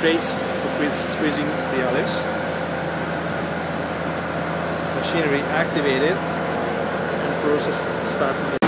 crates for squeezing the olives. Machinery activated and process started.